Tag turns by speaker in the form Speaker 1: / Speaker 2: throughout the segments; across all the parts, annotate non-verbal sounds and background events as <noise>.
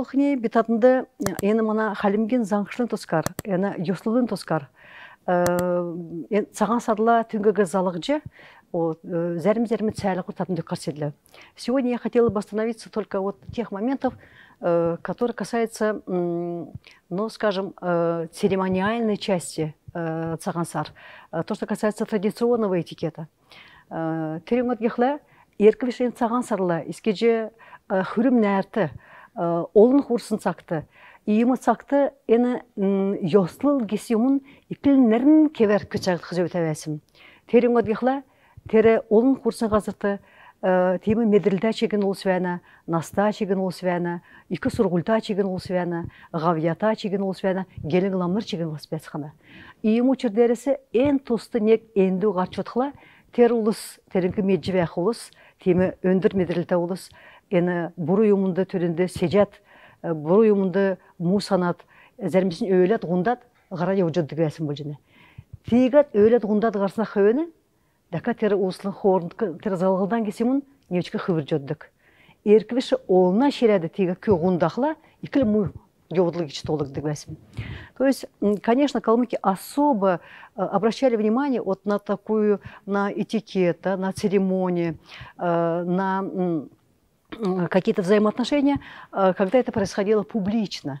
Speaker 1: олхне битатында эни мана халимген заңшылын тоскар эна yoslulun тоскар саған садла түнгігі залықжы зәрім зәрімі цәлі құртатын көрседілі. Сегодня я хотела бы остановиться только от тех моментов, которые касаются, ну, скажем, церемониальной части цагансар. То, что касается традиционного этикета. Тереңот гехле, ерквишен цагансарла, искеже хүрім нәрті, Э, олын хурсын сақты. ийма сақты, ені ёслыл гисюмун ипил нэрн кевер кычагт хызы өтәвәсим терин одгихла тере олын хурсын газырты э, тиме медрилда чеген ул свяна наста чеген ул свяна ике сургулта чеген ул свяна гавията чеген ул свяна гелин ламыр чеген воспецхана ийма чырдересе эн тусты нек энду гарчотхла тер улус теринки медживе хулус тиме өндүр медрилда улус эне буру юмунда төрүндө сежат буру юмунда му санат зәрмисин өөлат гундат гара жожодду кебесин бул жене тигат өөлат гундат гарсына хөвөнү дака тер услын хорн тер залгылдан кесимун нечке хывыр жоддук эркивише олна шереди тига кө гундахла икил му То есть, конечно, калмыки особо обращали внимание вот на такую, на этикета, на церемонии, на какие-то взаимоотношения, э, когда это происходило публично.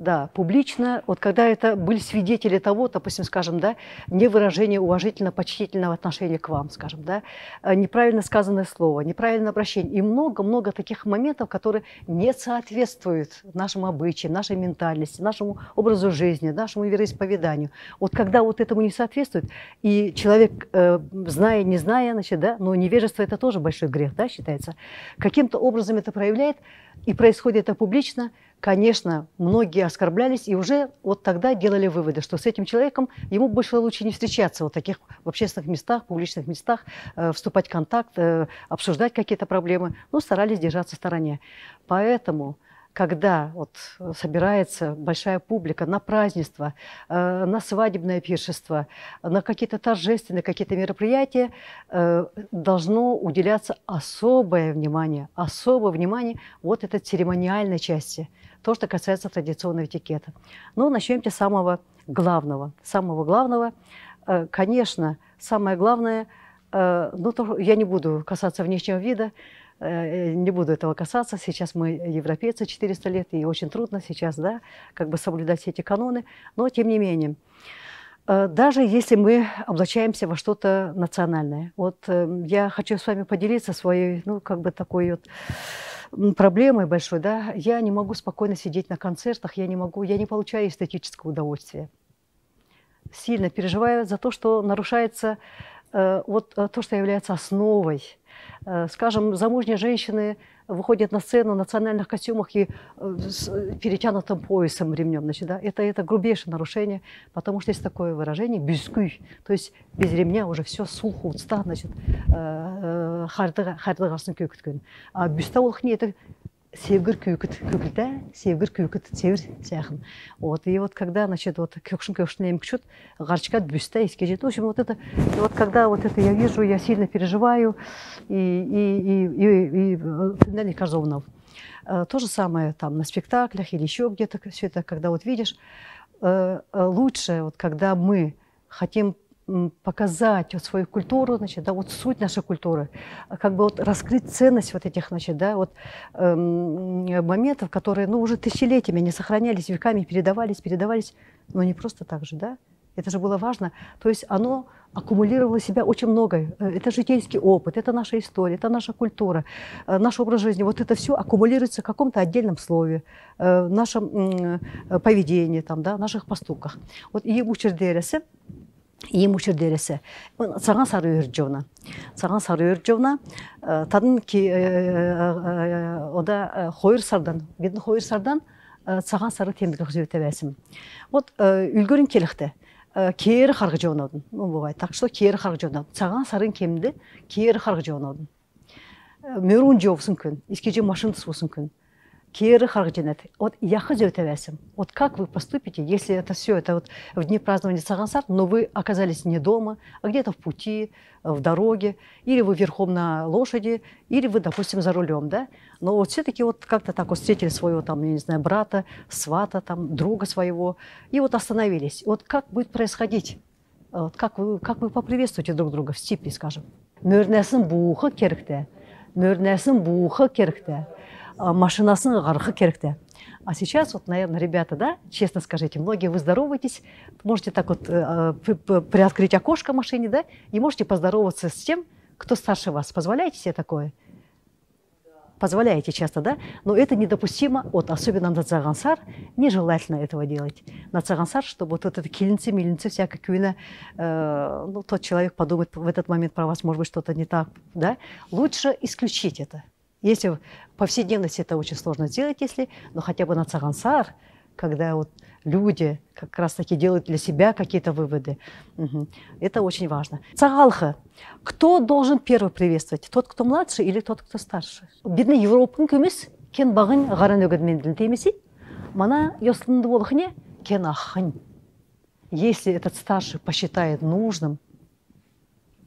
Speaker 1: Да, публично, вот когда это были свидетели того, допустим, скажем, да, не выражение уважительно-почтительного отношения к вам, скажем, да, э, неправильно сказанное слово, неправильное обращение и много-много таких моментов, которые не соответствуют нашим обычаям, нашей ментальности, нашему образу жизни, нашему вероисповеданию. Вот когда вот этому не соответствует, и человек, э, зная, не зная, значит, да, но невежество это тоже большой грех, да, считается, каким-то образом это проявляет, и происходит это публично – конечно, многие оскорблялись и уже вот тогда делали выводы, что с этим человеком ему больше лучше не встречаться вот таких в общественных местах, публичных местах, э, вступать в контакт, э, обсуждать какие-то проблемы, но старались держаться в стороне. Поэтому когда вот собирается большая публика на празднество, э, на свадебное пиршество, на какие-то торжественные какие-то мероприятия, э, должно уделяться особое внимание, особое внимание вот этой церемониальной части – то, что касается традиционного этикета. Ну, начнем с самого главного. Самого главного, э, конечно, самое главное, э, ну, то, я не буду касаться внешнего вида, э, не буду этого касаться. Сейчас мы европейцы 400 лет, и очень трудно сейчас, да, как бы соблюдать все эти каноны. Но, тем не менее, даже если мы облачаемся во что-то национальное. Вот я хочу с вами поделиться своей, ну, как бы такой вот проблемой большой, да, я не могу спокойно сидеть на концертах, я не могу, я не получаю эстетического удовольствия. Сильно переживаю за то, что нарушается э, вот э, то, что является основой. Э, скажем, замужние женщины выходят на сцену в национальных костюмах и э, с перетянутым поясом ремнем. Значит, да, это, это грубейшее нарушение, потому что есть такое выражение «бюскуй», то есть без ремня уже все сулху утста, значит, харды қарсын көкіткен. А бюста ол это севгір күйкіт көкілті севгір күйкіт севір сяхын вот и вот когда значит вот көкшін көкшін емкшут гарчка бюста искежет в общем вот это вот когда вот это я вижу я сильно переживаю и и и и, и наверное Казовнов э, то же самое там на спектаклях или еще где-то все это когда вот видишь э, э, лучше вот когда мы хотим показать вот свою культуру, значит, да, вот суть нашей культуры, как бы вот раскрыть ценность вот этих, значит, да, вот эм, моментов, которые, ну, уже тысячелетиями не сохранялись, веками передавались, передавались, но не просто так же, да, это же было важно. То есть оно аккумулировало в себя очень многое. Э, это житейский опыт, это наша история, это наша культура, э, наш образ жизни. Вот это все аккумулируется в каком-то отдельном слове, э, в нашем поведении, там, да, наших поступках. Вот и учердересі ийм дересе. саған сары өржовна саған сары өржовна э, тадын ода э, э, хойыр сардан бедин хойыр сардан саған сары темдик хөзөтебесим вот үлгөрүн келихте кери харгы ну бугай так что кери харгы жоонодун саған сарын кемді кери қарғы жоонодун мөрүн жообусун күн искеже күн. кері харгженет. Вот яхы зөтевесім. Вот как вы поступите, если это все, это вот в дни празднования Цагансар, но вы оказались не дома, а где-то в пути, в дороге, или вы верхом на лошади, или вы, допустим, за рулем, да? Но вот все-таки вот как-то так вот встретили своего, там, я не знаю, брата, свата, там, друга своего, и вот остановились. Вот как будет происходить? Вот как вы, как вы поприветствуете друг друга в степи, скажем? Мөрнәсін буғы керікті, мөрнәсін буғы керікті машинасын ғарқы керекті. А сейчас вот наверное ребята да честно скажите многие вы здороваетесь можете так вот э, приоткрыть окошко машине да и можете поздороваться с тем кто старше вас. Позволяете себе такое? Позволяете часто, да, но это недопустимо, вот особенно на цагансар, нежелательно этого делать. На цагансар, чтобы вот это килинцы, милинцы, всякое кюина, э, ну, тот человек подумает в этот момент про вас, может быть, что-то не так, да, лучше исключить это. Если в повседневности это очень сложно сделать, если, но хотя бы на цагансар, когда вот люди как раз таки делают для себя какие-то выводы. Угу. Это очень важно. Цагалха. Кто должен первый приветствовать? Тот, кто младше или тот, кто старше? Бедный Европын көмес, кен бағын ғаран өгідменділін темесі, мана йослынды болықне, кен ахын. Если этот старший посчитает нужным,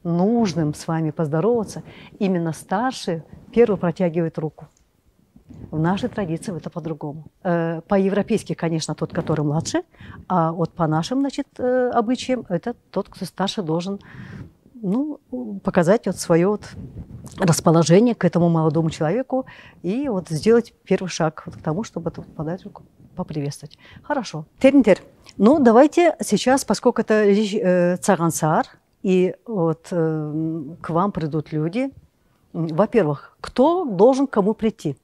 Speaker 1: нужным с вами поздороваться, именно старший первый протягивает руку. В нашей традиции это по-другому. Э, по-европейски, конечно, тот, который младше, а вот по нашим значит, э, обычаям это тот, кто старше, должен ну, показать вот свое вот расположение к этому молодому человеку и вот сделать первый шаг вот к тому, чтобы подать руку, поприветствовать. Хорошо. Тернтер. Ну, давайте сейчас, поскольку это э, цагансар, и вот э, к вам придут люди, во-первых, кто должен кому прийти?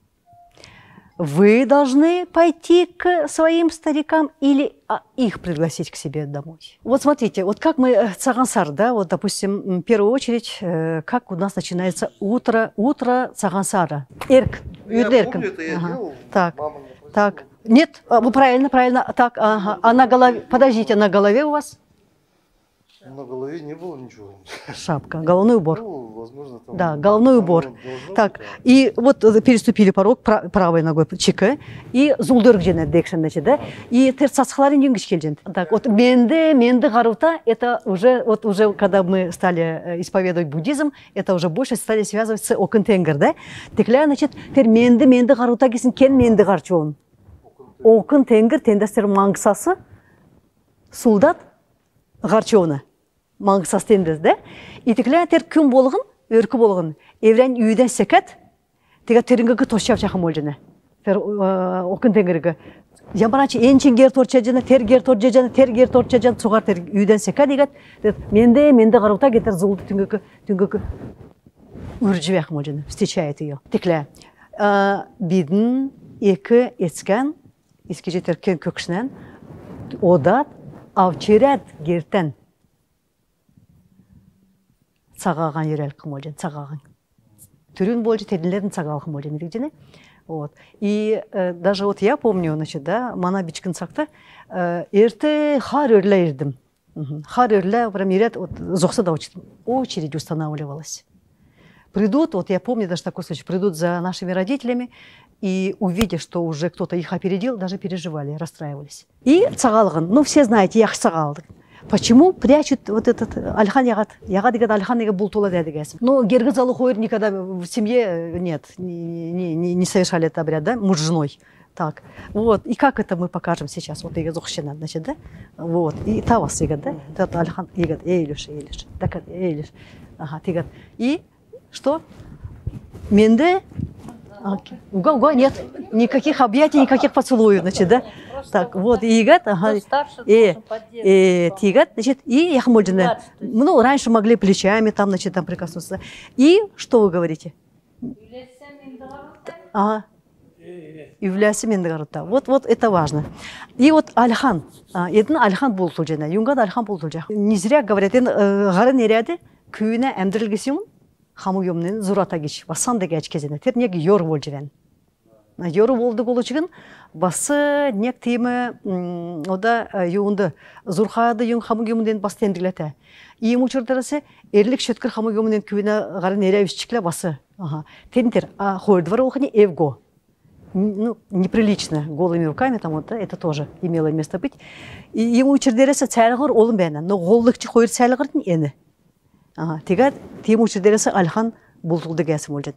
Speaker 1: Вы должны пойти к своим старикам или а, их пригласить к себе домой. Вот смотрите, вот как мы, э, цагансар, да, вот, допустим, в первую очередь, э, как у нас начинается утро, утро цагансара. Эрк,
Speaker 2: ну, я помню, это я делал.
Speaker 1: Так, так. Нет, а, вы правильно, правильно. Так, ага. А на голове, подождите, на голове у вас
Speaker 2: На голове не было ничего.
Speaker 1: шапка, головной убор.
Speaker 2: Ну, возможно, там...
Speaker 1: Да, головной
Speaker 2: там
Speaker 1: убор. Так, и вот э, переступили порог пра- правой ногой чеки, и зулдырк жена декшен значит, да, и тер сасхларын юнгиш келжен. Так, вот менде, менде гарута, это уже, вот уже, когда мы стали э, исповедовать буддизм, это уже больше стали связывать с окентенгер, да. Текля, значит, тер менде, менде гарута кесін кен менде гарчуон. Окын тенгер, тендестер маңғысасы, сулдат, гарчуоны. Маңғысасы тендес, да. Тер күн болғын, өркі болғын. Еврен үйден секет, тега теринге тошчап чахым олжene. Тер окын тенгерге. Ямбарачы энчин гер торча жана, тер гер торча жана, тер гер торча жана, сугар тер үйден сека дегет. Менде, менде караута кетер зулды түнгөкө, түнгөкө үржібек молжene, встречает ее. Текле. Бидін екі ецкен, еске жетер кен көкшінен, одат, авчерет гертен. Цагаган ерел кымолжен, цагаган. Түрін болжы теділерін цагал кымолжен, дегене. Вот. И э, даже вот я помню, значит, да, мана бичкин сакта, эрте хар өрле ердім. Мгм. Хар өрле, прям ерет, вот, зоқса да очередь, устанавливалась. Придут, вот я помню даже такой случай, придут за нашими родителями, и увидя, что уже кто-то их опередил, даже переживали, расстраивались. И цагалган, ну все знаете, яхш цагалдык. Почему прячут вот этот э, альхан ягат? Ягат деген альхан деген бултула дедигесим. Ну, гергиз алу хойр никогда в семье э, нет, не, не, не, совершали этот обряд, да, муж с женой. Так, вот, и как это мы покажем сейчас, вот егет зухщина, значит, да, вот, и тавас егет, да, тот альхан егет, эйлюш, эйлюш, так, эйлюш, ага, тегет, и что? Менде, А, уга, уга, нет, никаких объятий, никаких поцелуев, значит, да, так, вот, и егет, ага, э,
Speaker 3: поддерживать.
Speaker 1: э, тигат, значит, и.
Speaker 3: Братство.
Speaker 1: Ну, раньше могли плечами там, значит, там прикоснуться. И что вы говорите? Ага. Являйся мендегарута. Вот, вот это важно. И вот Альхан, а, един Альхан бултулжена, юнгад Альхан бултулжа. Не зря говорят, ен гары неряде, күйіне хамуюмнен зуратагич васан деге ачкезене тер нег йор волжирен йору болду болучугун басы нек тийме ода юунду зурхаады юн хамугюмден бас тендирлете иим учурдарасы эрлик шөткір хамугюмден күбүнө гарын эревиччикле басы ага тендер а хордвар ухани эвго ну, неприлично голыми руками, там вот, да, это тоже имело место быть. И ему чердересе цәлгір олым бәні, но голдық чы қойыр цәлгірдің ені. Тегат тему учердересе альхан бултулды гәсим ольден.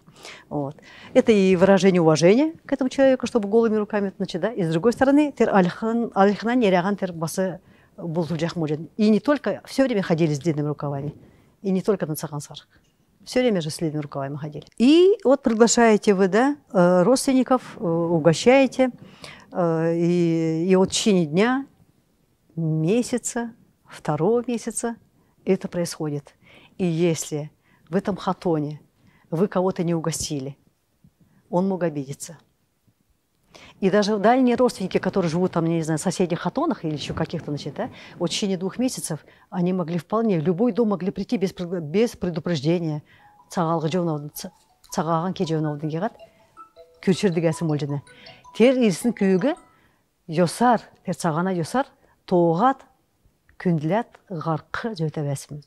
Speaker 1: Вот. Это и выражение уважения к этому человеку, чтобы голыми руками, значит, да. И с другой стороны, тер альхан, альхана неряган тер басы бултулжах мольден. И не только, все время ходили с длинными рукавами. И не только на Цахансар. Все время же с длинными рукавами ходили. И вот приглашаете вы, да, э, родственников, э, угощаете. Э, и, и вот в течение дня, месяца, второго месяца это происходит. И если в этом хатоне вы кого-то не угостили, он мог обидеться. И даже дальние родственники, которые живут там, не знаю, в соседних хатонах или еще каких-то, значит, да, вот в течение двух месяцев они могли вполне, в любой дом могли прийти без, без предупреждения. Цагалғы жаунаудың, цагаған ке жаунаудың кеғат, күршірді кәсім өлжіне. Тер ирсін күйігі, йосар, тер цагана йосар, тоғат, күнділят, ғарқы жөте бәсім.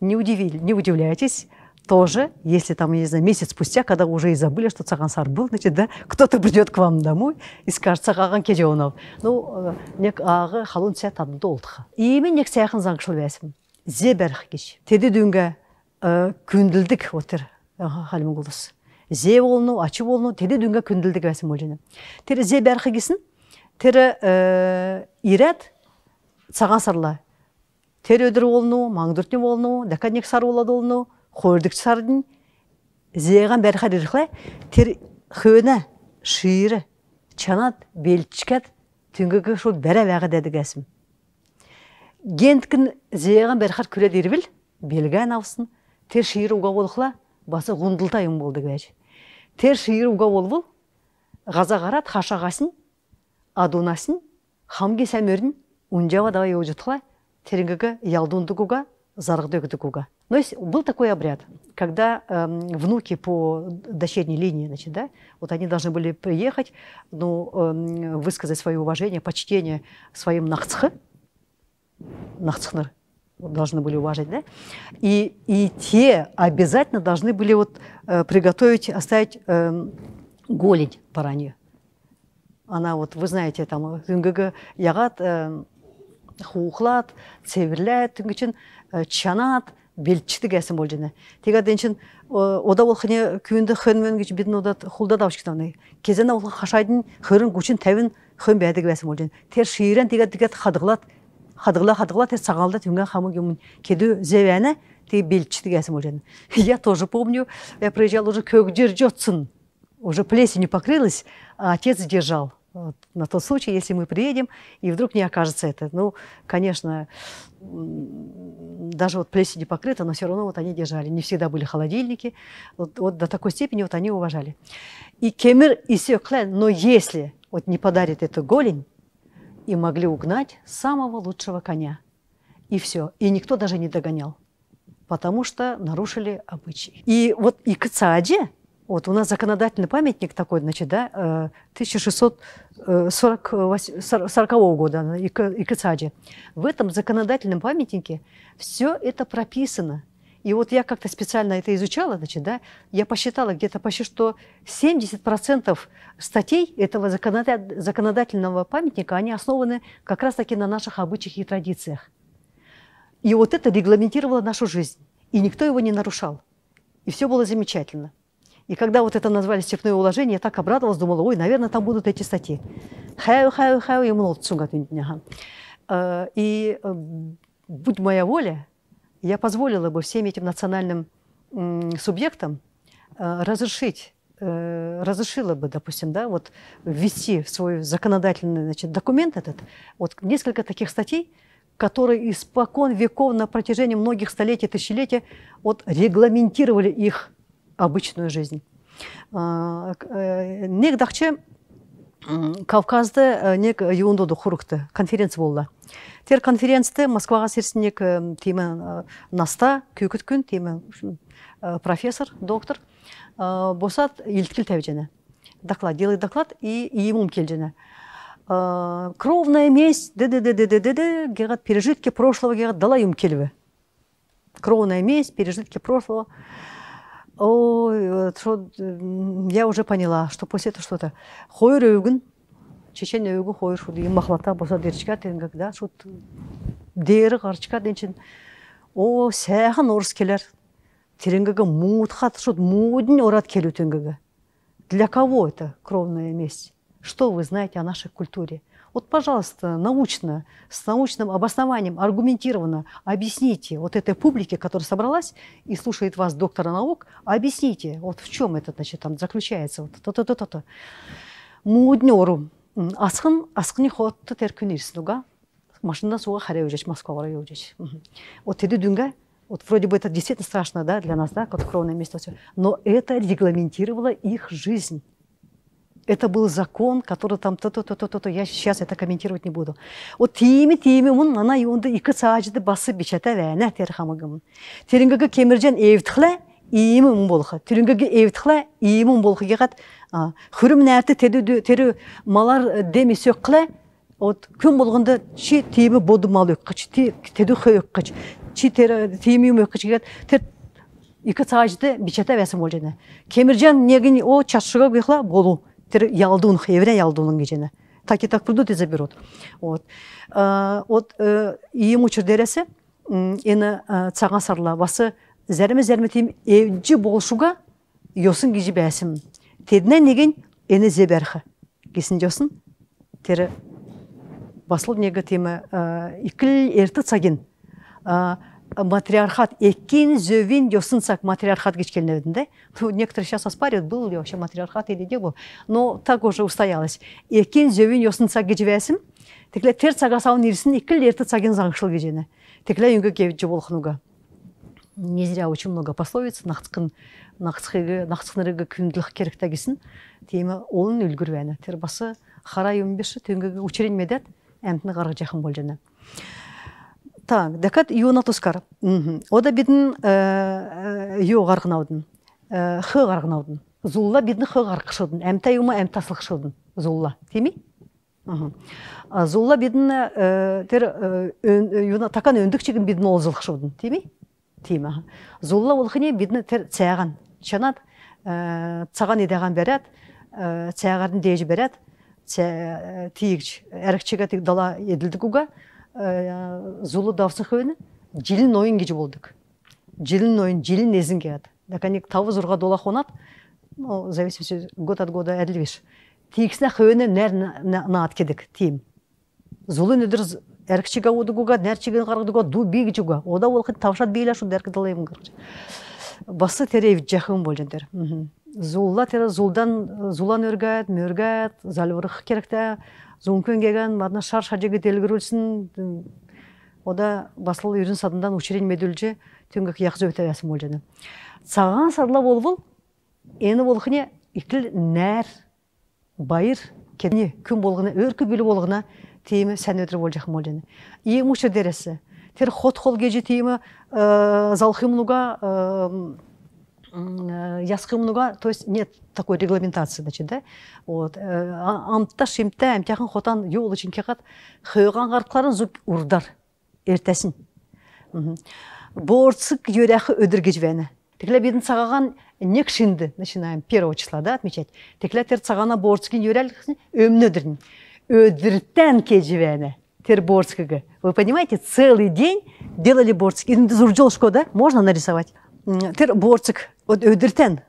Speaker 1: Не, удивили, не удивляйтесь, тоже, если там, не знаю, месяц спустя, когда уже и забыли, что Цагансар был, значит, да, <laughs> кто-то придет к вам домой и скажет, Цагаган кежеунов. Ну, нек ағы халун сәт адында олдыға. Имен нек сәяқын заңшыл бәсім. Зебәрх кеш. Теди дүнге күнділдік отыр халимын құлдыс. Зе болну, ачы болну, теди дүнге күнділдік бәсім олжені. Тері зебәрхі кесін, тері ирет Цагансарла терөдір олну, маңдұртны олну, дәкәнек сары олады олыну хордық сардың, зияған бәрі қадырықлай, тер хөне, шиыры, чанат, белчкет, түнгі көшу бәрі вәғі дәді кәсім. Генткін зияған бәрі қар күреді ербіл, белгән аусын, тер шиыры ұға болықла, басы ғұндылтайын болды бәж. Тер шиыры ұға бол бұл, ғазағарат хашағасын, адунасын, хамге сәмерін, ұнжава давай өжітқылай, терингігі ялдундыгуга, заргдыгдыгуга. Но есть, был такой обряд, когда э, внуки по дочерней линии, значит, да, вот они должны были приехать, ну, э, высказать свое уважение, почтение своим нахцхы, нахцхнер должны были уважать, да, и, и те обязательно должны были вот э, приготовить, оставить э, голень баранью. Она вот, вы знаете, там, ягат, э, хуухлат, цеверлят, чанат, белчити гәсем болжыны. Тега денчен ода ол хыне күнді хөнмен гич бидин ода хулда да ушкитаны. Кезен ол хашайдын хөрін гүчин тәвин хөн бәді гәсем болжыны. Тер шиирен тега тигет хадыглат хадыгла хадыгла тер сагалда түнген хамы гюмун кеду зевәне те белчити гәсем болжыны. <laughs> Я тоже помню, я приезжал уже көгдер жотсын. Уже плесенью покрылась, а отец держал. На тот случай, если мы приедем, и вдруг не окажется это. Ну, конечно, даже вот плесень не покрыта, но все равно вот они держали. Не всегда были холодильники. Вот, вот до такой степени вот они уважали. И кемир и сёклен, но если вот не подарит эту голень, и могли угнать самого лучшего коня. И все. И никто даже не догонял, потому что нарушили обычаи. И вот и к Цааде, вот у нас законодательный памятник такой, значит, да, 1640 э, года, Икацаде. В этом законодательном памятнике все это прописано. И вот я как-то специально это изучала, значит, да, я посчитала где-то почти, что 70% статей этого законодательного памятника, они основаны как раз-таки на наших обычаях и традициях. И вот это регламентировало нашу жизнь. И никто его не нарушал. И все было замечательно. И когда вот это назвали степное уложение, я так обрадовалась, думала, ой, наверное, там будут эти статьи. Хаю, хаю, хаю, и много э, И э, будь моя воля, я позволила бы всем этим национальным субъектам э, разрешить разрешила бы, допустим, да, вот ввести в свой законодательный значит, документ этот вот несколько таких статей, которые испокон веков на протяжении многих столетий, тысячелетий вот регламентировали их обычную жизнь э, негдакче кавказды э, нек юундоду құрықты, конференция болды. тер конференцте Москваға сирсинек э, тема наста күйкіт күн тейме профессор доктор босат илткил тәбежене доклад делай доклад и ему келжене кровная месть деде деде деде де гегат пережитки прошлого герат, дала юм кельве. кровная месть пережитки прошлого ой э, шо, м, я уже поняла что после этого что-то хойыр өгін чечен өгі хойыр шу деген махлата болса дерчика тенгак да шу дері қарчика денчен о сәхан орыс келер теренгеге муутхат шу муудин орат келу тенгеге для кого это кровная месть что вы знаете о нашей культуре Вот, пожалуйста, научно, с научным обоснованием, аргументированно объясните вот этой публике, которая собралась и слушает вас, доктора наук, объясните, вот в чем это, значит, там заключается. Вот, то-то-то-то. Муднеру. Асхын, асхын хотты теркін ирсінуга. Машина суға харе өжеш, Москва өжеш. Вот это дүнга, вот вроде бы это действительно страшно, да, для нас, да, как кровное место, но это регламентировало их жизнь. Это был закон, который там то-то-то-то-то. Я сейчас это комментировать не буду. Вот тими тими мун ана юнда икі саажды басы бичата вәне тер хамыгым. Терингеге кемиржен эвтхле иими мун болха. Терингеге эвтхле иими мун болха гегат. Хүрім нәрті тері малар деми сөккле. Вот күн болгонда чи тими боду мал өккіч, теду хö өккіч, чи тими өккіч гегат. Тер икі саажды бичата вәсім болжаны. Кемиржен негін о чашыға бихла болу тер ялдун хевре ялдун гижене таки так пруду тезе заберут вот. Э, вот э, и мучер дересе эне э, цага сарла басы зәрме зәрме тим эвжи болшуга йосын гижи бәсим тедне неген эне зеберхи кесин жосын тері басыл негі темі ә, икіл ерті цагин ә, матриархат экин зөвин сак матриархат кечкенебинде некоторые сейчас оспаривают был ли вообще матриархат или не был. Но так уже устоялось. Экин зөвин йосынсак кечебесим текле тер цагасаун ирсин икил эрти цагин заңшыл кечене текле үнгө кебичи болхнуга не зря очень много пословиц. Нахцкын нахцкыгы нахцкынырыгы күндүлүк керек тагисин теми олун үлгүрбәне тер басы хара юмбеши түнгөгө учерен медет әмтini карга жакын болжана Так, декат юна тускар. Ода бидин ю гаргынаудын. Хы гаргынаудын. Зулла бидин хы гаргышыдын. Әмта юма әм таслыкшыдын. Зулла. Теми? Зулла бидин тер юна такан өндүк чигин бидин олзылкшыдын. Теми? Теми. Зулла ол хыне бидин тер цяган. Чанат цаган идеган берет, цягарын дейж берет. Тигч, эркчиге тик дала едилдик уга. Зулу давсыхыны жилин ойын кечи болдук жилин ойын жилин эзин кеат даканик тавыз урга дола хонат ну, зависимости год от года эдлвиш тиксне хөөне нер наат кедик тим зулу недир эркчига удугуга нерчиген каргыдуга ду бигичуга ода олхын тавшат бейла шу дерки далайым басы терев жахын болжандер зулла тере зулдан зулан өргәт мөргәт залвырых керекте зуңкөн кеген мадна шар шажеге делгирүүлсүн ода басыл үрүн садындан учерен медүлже түнгөк якзы өтө ясым болжаны саган садла болбул эни болхыне икил нәр байыр кени күн болгуна өркү бүлү болгуна тиими сән өтір бол жақын болжаны и мушы дересі тер хот хол гежи тиими залхымнуга яскымнуга то есть нет такой регламентации значит да? Вот амтта шимте амтяхын хотан юл үшін кехат хыган гаркларын зуп урдар эртесин борцык юряхы өдірге жібәні текле бидин цагаган нек шинды начинаем первого числа да отмечать. Текле тер цагана борцкин юрял өмнөдірін өдіртен кежібәні тер борцкыгы. Вы понимаете целый день делали борцки зуржолшко да можно нарисовать? тер борцик вот өдіртен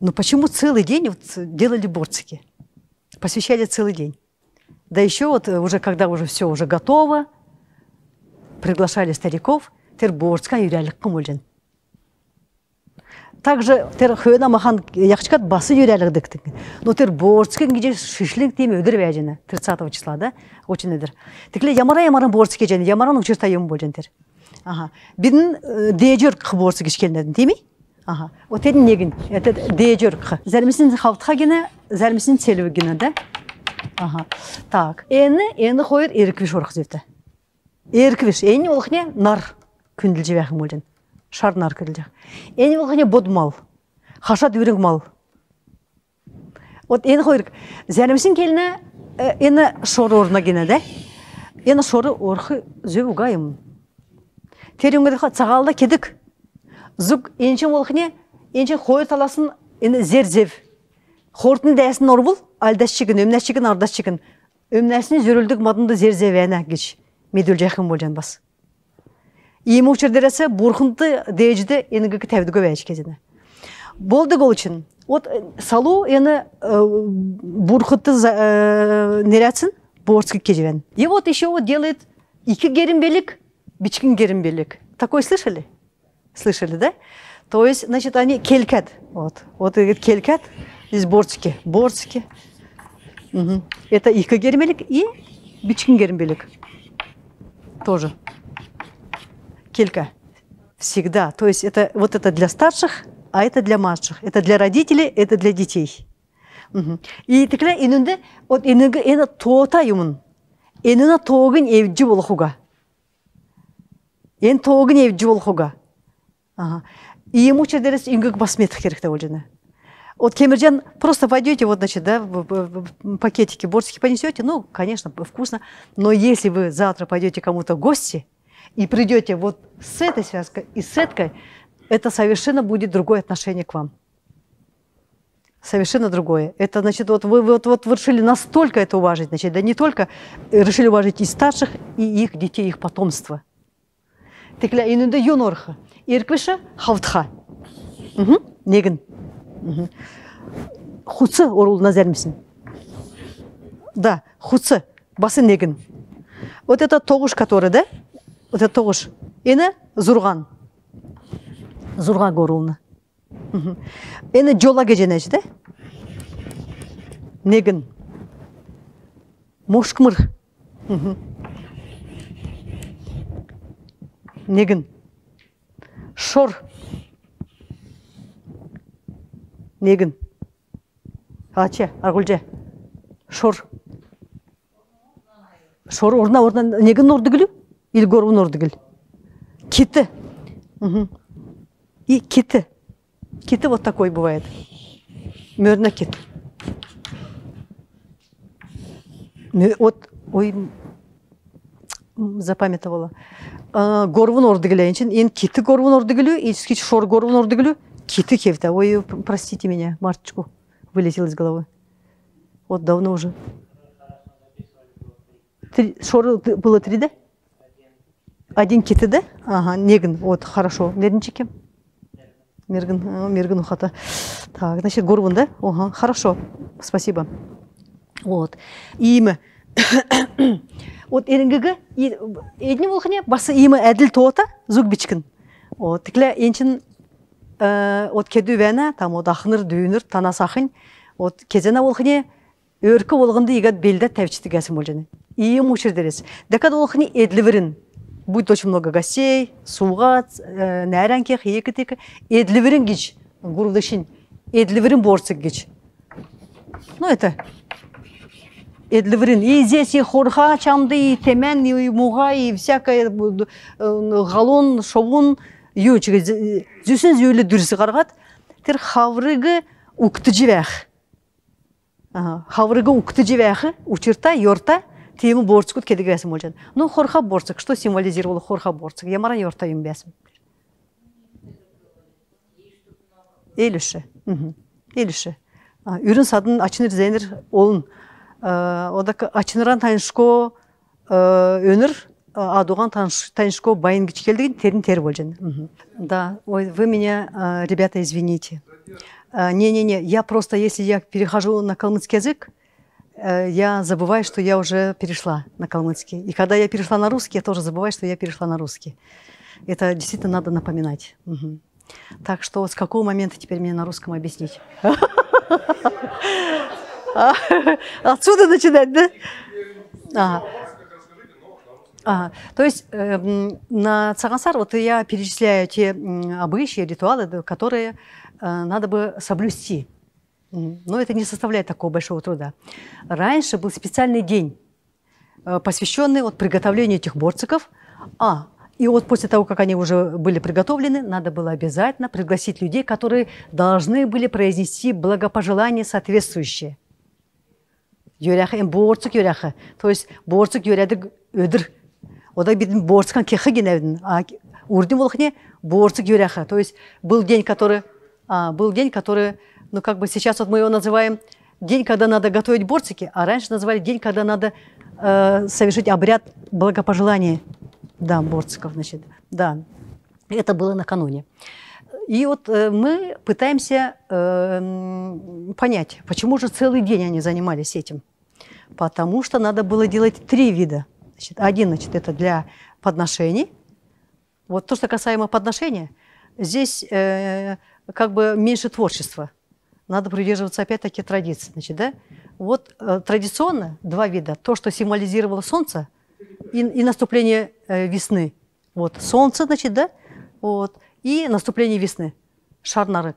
Speaker 1: ну почему целый день вот делали борцики? Посвящали целый день. Да еще вот э, уже, когда уже все уже готово, приглашали стариков, тер борцка юрялик кумульжен. Также тер хөөна махан яхчкат басы юрялик дыктык. Но тер борцка где шишлик тем өдір вяжена 30 числа, да? Очень өдір. Текле ямара ямара борцки жен, ямаран учерта юм болжен тер. аха бидин дээжөр кы борсу кишкендердин теми аха вот эдин негин это дээжөр кы зәрмисин хавтха гене зәрмисин целеви гене да аха так эни эни хоер эрквиш өте. зевте эрквиш эни не? нар күнділ жебяхым олжен шар нар күнділ жақ эни олхне бод мал хаша мал вот эни хоер зәрмисин келине эни шор орна гене да эни шоры орхы зөбу тереңгеде цагалда кедік. Зүк енчен олқыне енчен қой таласын енді зерзев хортын дәсін орбул алдас чигин өмнәс чигин ардас чигин өмнәсін зөрілдік мадынды зерзев әне кеч медөл жақын болжан бас. Емі учердересе бурхынты дейжді енгігі тәвдігі бәйш кезіне. Болды ол үшін. Вот э, салу ені э, бурхыты э, нерәтсін борцкік кежевен и вот еще вот делает екі керімбелік бичкин геренбелик. Такой слышали? Слышали, да? То есть, значит, они келькат. Вот, вот говорит, келькат из борцки. Борцки. Угу. Это iki геренбелик и бичкин геренбелик. Тоже. Келька. Всегда. То есть это вот это для старших, а это для младших. Это для родителей, это для детей. И текле инунде вот инуге ена тота юмун. Энуна тоогын эвджи болхуга. Ен тоогын эвджи болхуга. Ага. И ему дерес ингек басметх керек болжана. Вот Кемерджан, просто пойдете, вот, значит, да, в, пакетики борцки понесете, ну, конечно, вкусно, но если вы завтра пойдете кому-то в гости и придете вот с этой связкой и с этой, это совершенно будет другое отношение к вам. Совершенно другое. Это, значит, вот вы вот, вот вы решили настолько это уважить, значит, да не только решили уважить и старших, и их детей, их потомство. текілі енінді юн орқы Еркіші хавтха. Негін. Хуцы орылына назәрмісін да хуцы. Басы негін. Вот это тоғыш который да? Вот это тоғыш ені зурған зурға горулны. Ені жолаге женеш да? Негін. Мошкмыр. Негин. Шор. негін. Ача аргулжа шор. Шор орна орна негін ордыгілю или горун ордыгіл киті и киті киті вот такой бывает мөрна кит вот ой запамятовала горвун ордыгіле энчин ен киті горвун ордыгілю и шор горвун ордыгілю Киты кевта. Ой, простите меня, Марточку. Вылетел из головы. Вот давно уже. Три, шор было три, да? Один киты, да? Ага, негін. Вот, хорошо. Мерденчике? Мергін, мергін ухата. Так, значит, горбун, да? Ага, хорошо. Спасибо. Вот. Имя. вот эренгігі едіне волхыне иә, басы имы әділ тота зук бичкін. Вот тікле енчин вот ә, кеду вена там вот ахныр дүйінір танасахын вот кезена волхыне өркі волғынды егат белді тәвчіті кәсім ол және и мушер дерес декад волхыне эдливерін будет очень много гостей суға ә, нәрәнке хиекітек эдливерін гич гурдышин эдливерін борцык гич ну это эдлеврин и здесь и хорха чамды и темен и муга и всякое э, галон шовун ючиге жүсүн жүйлү дүрсү каргат тир хаврыгы укты жибах хаврыгы укты жибахы учирта йорта теми борцукут кедигесим болжан ну хорха борцук что символизировало хорха борцук ямара йорта юмбесим элиши элиши Үрін садын ачыныр зенир олың. Одак ачыныран тайыншко өнір адуган танышко байын кичкелдигин терин тер болжан да ой вы меня ребята извините не-не-не, я просто, если я перехожу на калмыцкий язык, э, я забываю, что я уже перешла на калмыцкий. И когда я перешла на русский, я тоже забываю, что я перешла на русский. Это действительно надо напоминать. Угу. Так что с какого момента теперь мне на русском объяснить? <laughs> <laughs> Отсюда начинать, да? А, то есть э, на Цагансар вот я перечисляю те обычаи, ритуалы, которые э, надо бы соблюсти. Но это не составляет такого большого труда. Раньше был специальный день, э, посвященный вот приготовлению этих борциков. А, и вот после того, как они уже были приготовлены, надо было обязательно пригласить людей, которые должны были произнести благопожелания соответствующие. Юряха, борцик юряха. То есть борцик юрядык өдір ода бидин борцкан кеха геневдин урдин волхне борцык юряха то есть был день который а, был день, который, ну как бы сейчас вот мы его называем день, когда надо готовить борцики, а раньше называли день, когда надо э, совершить обряд благопожелания, да, борциков, значит, да. Это было накануне. И вот э, мы пытаемся э, понять, почему же целый день они занимались этим. Потому что надо было делать три вида. Значит, один, значит, это для подношений. Вот то, что касаемо подношения, здесь э, как бы меньше творчества. Надо придерживаться опять-таки традиций. Значит, да? Вот э, традиционно два вида. То, что символизировало солнце и, и наступление э, весны. Вот солнце, значит, да? Вот. И наступление весны. Шарнары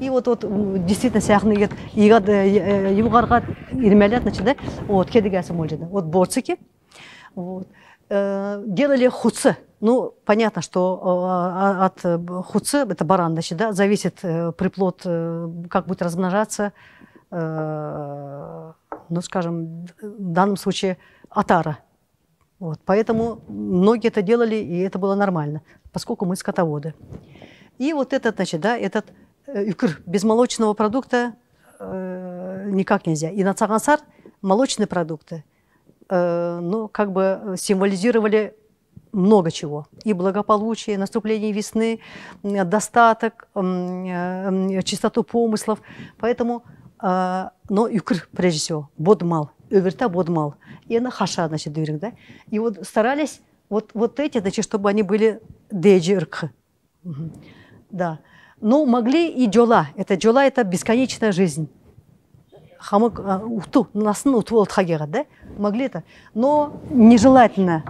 Speaker 1: И вот, вот действительно сяхны егет юғарға ирмелят, значит, да? Вот, кедігәсі мөлжеді. Вот борцики. Вот. Э, делали хуцы. Ну, понятно, что э, от э, хуцы, это баран, значит, да, зависит приплод, как будет размножаться, ну, скажем, в данном случае атара. Вот, поэтому многие это делали, и это было нормально, поскольку мы скотоводы. И вот этот, значит, да, этот юкр без молочного продукта э, никак нельзя. И на цагансар молочные продукты, э, ну, как бы символизировали много чего. И благополучие, наступление весны, достаток, э, чистоту помыслов. Поэтому, э, но юкр, прежде всего, бодмал, öверта бодмал. И она хаша, значит, дверик, да? И вот старались вот, вот эти, значит, чтобы они были деджирк. Да. Ну, могли и джола. Это джола – это бесконечная жизнь. Хамык а, ухту, насын уту да? Могли это. Но нежелательно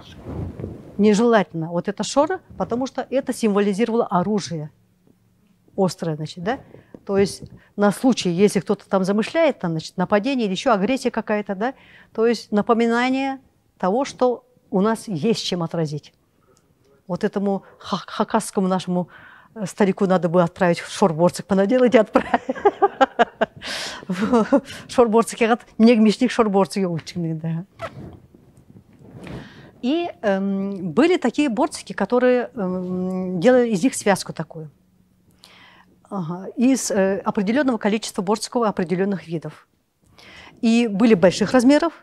Speaker 1: нежелательно вот это шора, потому что это символизировало оружие острое, значит, да? То есть на случай, если кто-то там замышляет, там, значит, нападение или еще агрессия какая-то, да? То есть напоминание того, что у нас есть чем отразить. Вот этому хакасскому нашему старику надо было отправить шорборцик понаделать и отправить. Шорборцик, мне мешник шорборцик, да. И эм, были такие бортики, которые эм, делали из них связку такую. Ага, из э, определенного количества бортиков определенных видов. И были больших размеров.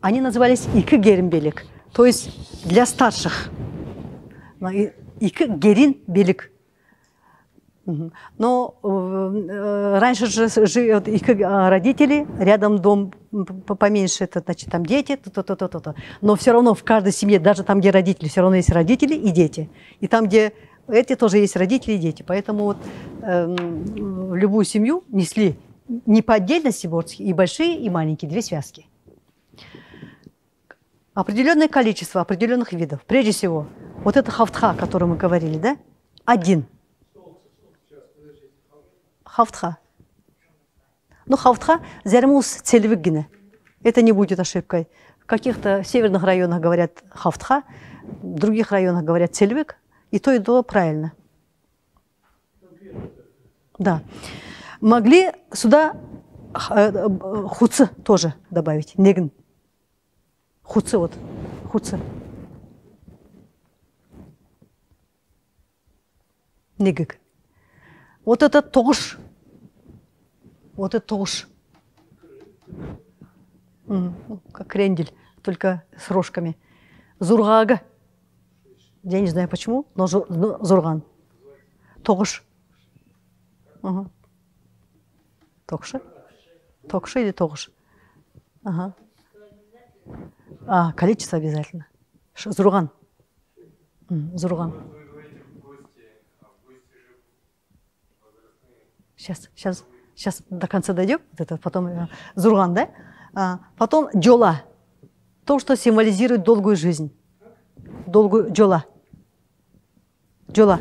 Speaker 1: Они назывались икы герин то есть для старших. Икы герин белик. Но э, раньше же живет их родители, рядом дом поменьше, это значит там дети, то-то-то-то-то. Но все равно в каждой семье, даже там, где родители, все равно есть родители и дети. И там, где эти тоже есть родители и дети. Поэтому вот э, в любую семью несли не по отдельности борцки, и большие, и маленькие, две связки. Определенное количество определенных видов. Прежде всего, вот это хафтха, о котором мы говорили, да? Один – Хафтха. Ну, хафтха зермус цельвиггина. Это не будет ошибкой. В каких-то северных районах говорят хафтха, в других районах говорят цельвик. И то, и то правильно. Да. Могли сюда э, хуцы тоже добавить. Негн. Хуцы вот. Хуцы. Негик. Вот это тоже вот это уж. Ну, как крендель, только с рожками. Зургага. Я не знаю почему, но зурган. Тогыш. Ага. Токши? Токши или тогыш? Ага. А, количество обязательно. Зурган. Зурган. Сейчас, сейчас сейчас до конца дойдем, вот это потом э, Зурган, да? А, потом Джола, то, что символизирует долгую жизнь. Долгую Джола. Джола.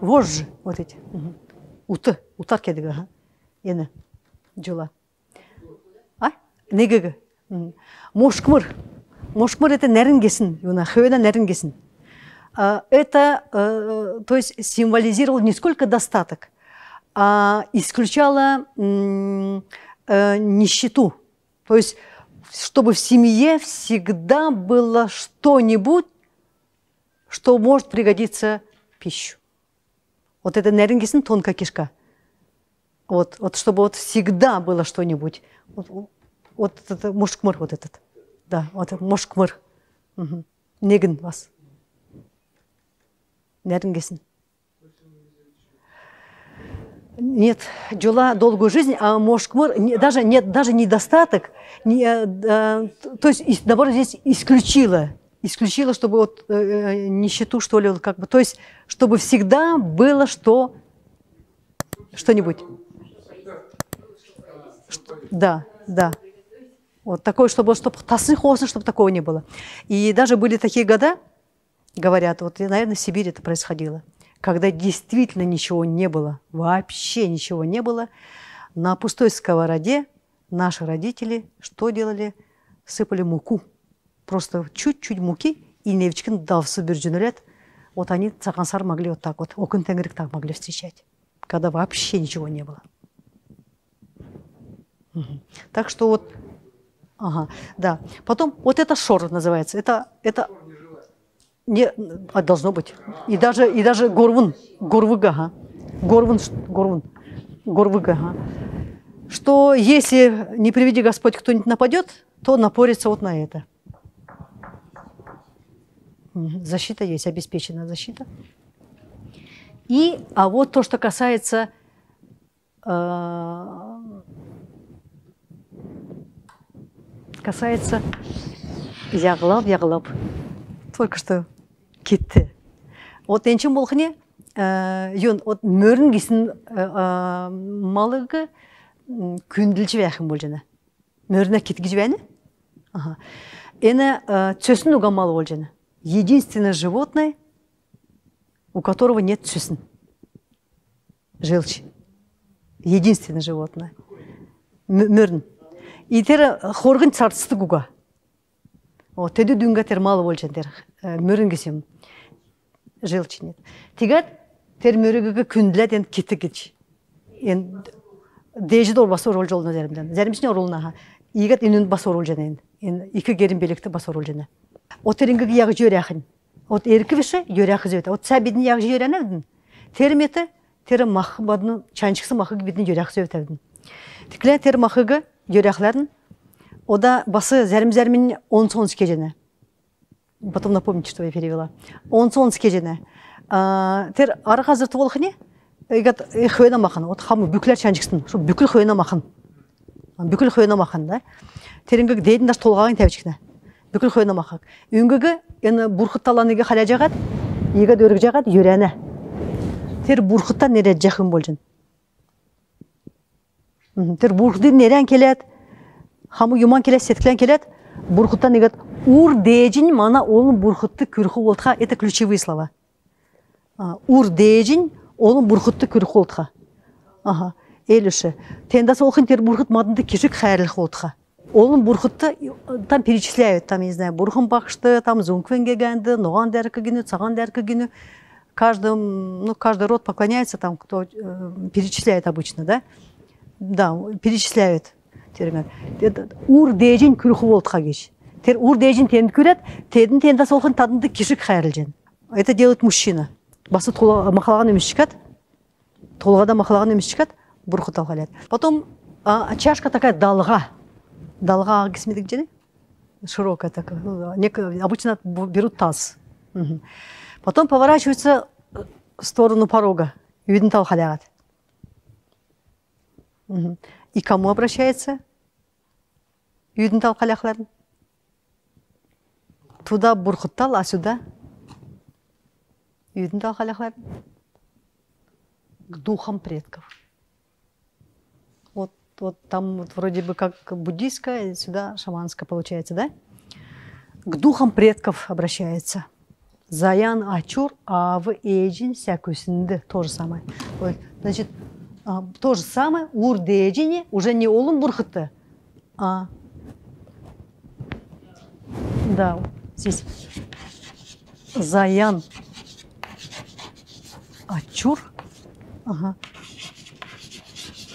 Speaker 1: Вожжи, вот эти. Угу. Уты, утар кедігі. Ага. Ені, Джола. А? Негігі. Мошкмыр. Мошкмыр это нәрінгесін, юна, хөвена нәрінгесін. А, это, э, то есть, символизировал не сколько достаток, исключала э, нищету. То есть, чтобы в семье всегда было что-нибудь, что может пригодиться пищу. Вот это нернгесин тонкая кишка. Вот, вот чтобы вот всегда было что-нибудь. Вот, вот это мушкмыр вот этот. Да, вот мушкмыр. Угу. Неген вас. Нернгесин. Нет, жила долгую жизнь, а мошкмыр, даже нет, даже недостаток, не, э, то есть, наоборот, здесь исключила, исключила, чтобы вот э, э, нищету, что ли, как бы, то есть, чтобы всегда было что, что-нибудь. Что, да, да. Вот такое, чтобы, чтобы тасы хосны, чтобы такого не было. И даже были такие года, говорят, вот, наверное, в Сибири это происходило – когда действительно ничего не было, вообще ничего не было, на пустой сковороде наши родители что делали? Сыпали муку. Просто чуть-чуть муки и невчикин давсы бюрджинулет. Вот они цагансар могли вот так вот, окон тенгрик так могли встречать, когда вообще ничего не было. Так что вот, ага, да. Потом вот это шор называется. Это, это не, а должно быть. И даже, и даже горвун, горвыга, ага. горвун, горвун, горвыга, ага. Что если, не приведи Господь, кто-нибудь нападет, то напорится вот на это. Защита есть, обеспечена защита. И, а вот то, что касается э, касается яглап, яглап. Только что кетті. Вот энчен болхыне ён ә, от мөрін кисин ә, ә, малыгы күнділчі бәхім бол жана. Мөріне кетгі жібәні эні түсін угамалы бол жана. Единственное животное у которого нет түсін желчь единственное животное. Мөрін. Итер хоргын царстыгуга о теди дүнгатер малы болжендер мөрін кесем желчинет тигат термөрүгүгө күндүлет эми китигич эми дежид орбаса орол жолуна зәремден зәремшіне оролунаха игат инүн бас орол жанайын ен икі керім белекті бас орол жана от терингиги яғы от от сәбидің яғы терметі тері бадыны чанчықсы бидің тер ода басы зәрім он сонс потом напомните, что я перевела. Он сон скежене. Тер ары қазір толқыне, егет хойна махан, вот хамы бүклер чанчиксын, что бүкіл хойна махан. Бүкіл хойна махан, да? Тереңгі дейін даш толғағын тәвчікне. Бүкіл хойна махан. Үнгігі, ені бурхытталаныға халя жағат, еге дөргі жағат, юрәне. Тер бурхытта нерет жақын болжын. Тер бурхыды нерен келет, хамы юман келет, сетклен келет, бурхыттан егет ур дежин мана олын бурхутты күрху болтха это ключевые слова. Ур дежин олын бурхутты күрху болтха ага. Элюше. Тендас олхын тер бурхут мадынды кишик хайрлых болтха олын бурхутты там перечисляют там не знаю бурхун бакшты там зунквен генді ноған дәркі гіні цаган дәркі гіні каждый ну каждый род поклоняется там кто э, перечисляет обычно да? Да перечисляют жеріңе ур дежин күлху болтқа кеш. Тер ур дежин тенді күлет тедін тенді солхын тадынды кешік хайрылжен это делает мужчина. Басы мақалаған емес шықат толғада мақалаған емес шықат бұрқыт алғалет потом а, чашка такая далға. Далға ағысмедік жеді широкая такая обычно берут таз. Угу. потом поворачивается э, в сторону порога. И видно талхалягат угу. и кому обращается? Үйдің талқалақларын туда бурхуттал а сюда үйдің талқалақларын к духам предков. Вот вот там вот вроде бы как буддийская сюда шаманская получается да? К духам предков обращается. Заян ачур авы эджин сякусинды то же самое. Вот, значит а, то же самое ур деджине уже не олун бурхыты а да здесь Заян Ачур. Ага.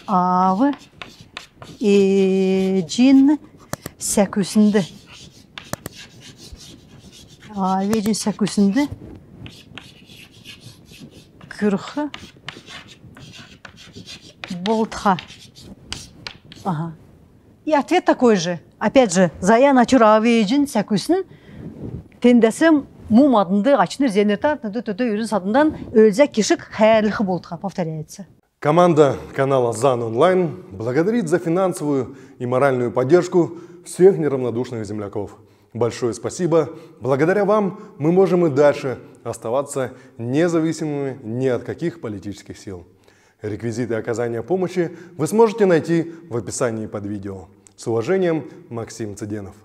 Speaker 1: Авы Эджин сәкүсінді. Авы Эджин сәкүсінді. Күрхі Болтха. Ага. И ответ такой же. Опять же, Зая Начуравейджин сәкүсін тендесім мум адынды ачныр зенерта төтө үрін садындан өлзә кишік хәрліхі болтха повторяется.
Speaker 3: Команда канала ЗАН Онлайн благодарит за финансовую и моральную поддержку всех неравнодушных земляков. Большое спасибо. Благодаря вам мы можем и дальше оставаться независимыми ни от каких политических сил. Реквизиты оказания помощи вы сможете найти в описании под видео. С уважением, Максим Цыденов.